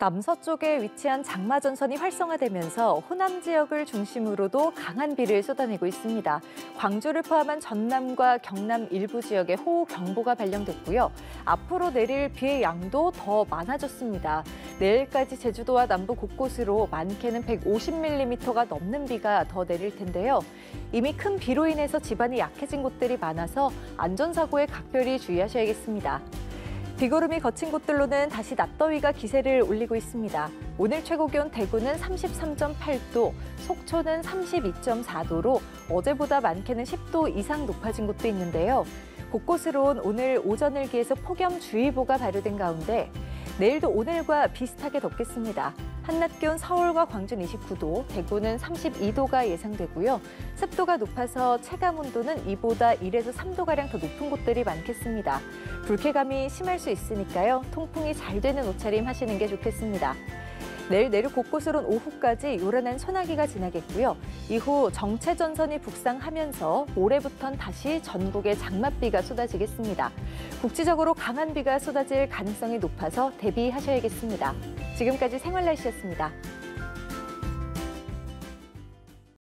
남서쪽에 위치한 장마전선이 활성화되면서 호남 지역을 중심으로도 강한 비를 쏟아내고 있습니다. 광주를 포함한 전남과 경남 일부 지역에 호우경보가 발령됐고요. 앞으로 내릴 비의 양도 더 많아졌습니다. 내일까지 제주도와 남부 곳곳으로 많게는 150mm가 넘는 비가 더 내릴 텐데요. 이미 큰 비로 인해서 집안이 약해진 곳들이 많아서 안전사고에 각별히 주의하셔야겠습니다. 비구름이 거친 곳들로는 다시 낮더위가 기세를 올리고 있습니다. 오늘 최고 기온 대구는 33.8도, 속초는 32.4도로 어제보다 많게는 10도 이상 높아진 곳도 있는데요. 곳곳으로 오늘 오전 일기에서 폭염주의보가 발효된 가운데 내일도 오늘과 비슷하게 덥겠습니다. 한낮 기온 서울과 광주는 29도, 대구는 32도가 예상되고요. 습도가 높아서 체감 온도는 이보다 1에서 3도가량 더 높은 곳들이 많겠습니다. 불쾌감이 심할 수 있으니까요. 통풍이 잘 되는 옷차림 하시는 게 좋겠습니다. 내일 내륙 곳곳으론 오후까지 요란한 소나기가 지나겠고요. 이후 정체 전선이 북상하면서 모레부턴 다시 전국에 장맛비가 쏟아지겠습니다. 국지적으로 강한 비가 쏟아질 가능성이 높아서 대비하셔야겠습니다. 지금까지 생활 날씨였습니다.